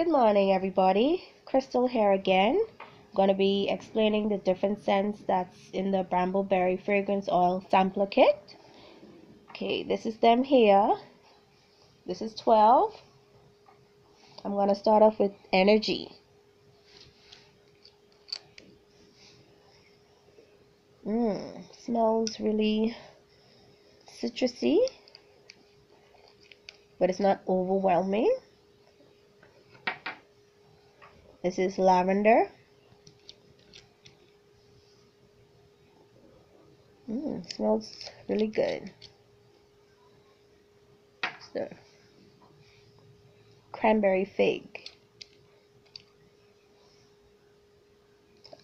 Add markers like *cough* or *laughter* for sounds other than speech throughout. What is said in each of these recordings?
Good morning, everybody. Crystal here again. I'm going to be explaining the different scents that's in the Brambleberry Fragrance Oil Sampler Kit. Okay, this is them here. This is 12. I'm going to start off with Energy. Mmm, smells really citrusy, but it's not overwhelming. This is lavender. Mmm, smells really good. So, cranberry fig.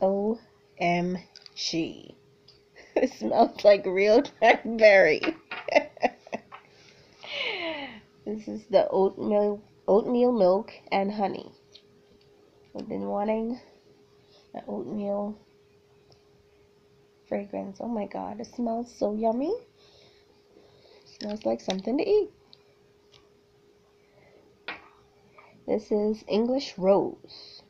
OMG. *laughs* it smells like real cranberry. *laughs* this is the oatmeal oatmeal milk and honey. I've been wanting an oatmeal fragrance. Oh my god, it smells so yummy. It smells like something to eat. This is English Rose.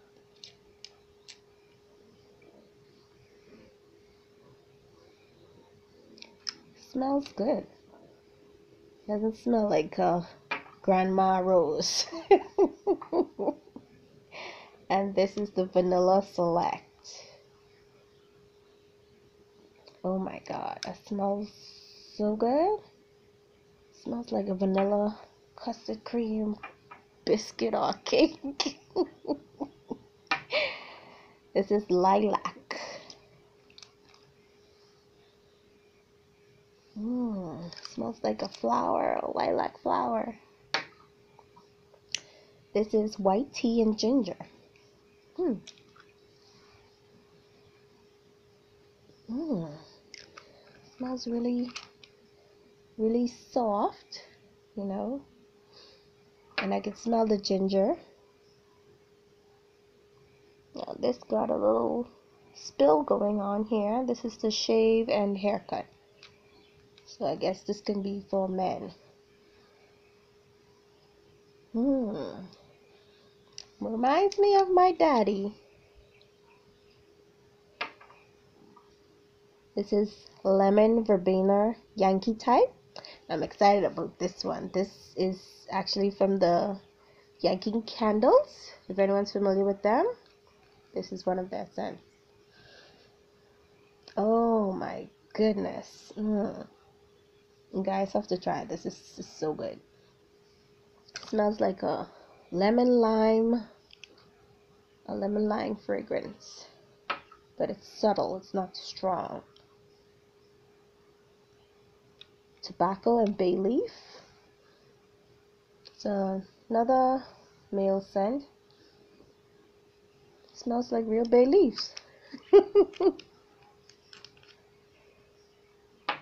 Smells good. Doesn't smell like uh, Grandma Rose. *laughs* and this is the Vanilla Select. Oh my god, it smells so good. It smells like a vanilla custard cream biscuit or cake. *laughs* this is lilac. Mmm, smells like a flower, a lilac flower. This is white tea and ginger. Hmm. Mmm. Smells really, really soft, you know. And I can smell the ginger. Now this got a little spill going on here. This is the shave and haircut. So I guess this can be for men. Hmm. Reminds me of my daddy. This is lemon verbena Yankee type. I'm excited about this one. This is actually from the Yankee candles. If anyone's familiar with them, this is one of their scents. Oh my goodness. Mm. You guys have to try it. This is, this is so good. It smells like a lemon lime a lemon lime fragrance but it's subtle it's not strong. Tobacco and bay leaf. It's another male scent. It smells like real bay leaves. *laughs*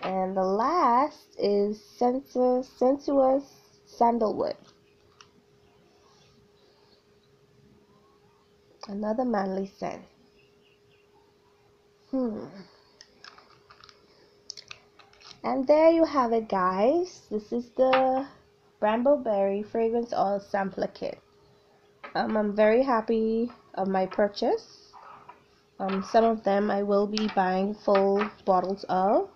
And the last is sensuous, sensuous sandalwood Another manly scent. Hmm. And there you have it, guys. This is the Brambleberry Fragrance Oil Sampler Kit. Um, I'm very happy of my purchase. Um, some of them I will be buying full bottles of.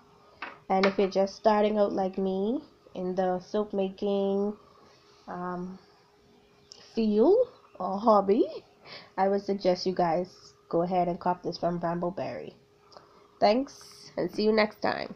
And if you're just starting out like me in the soap making um, field or hobby, I would suggest you guys go ahead and cop this from Brambleberry. Thanks, and see you next time.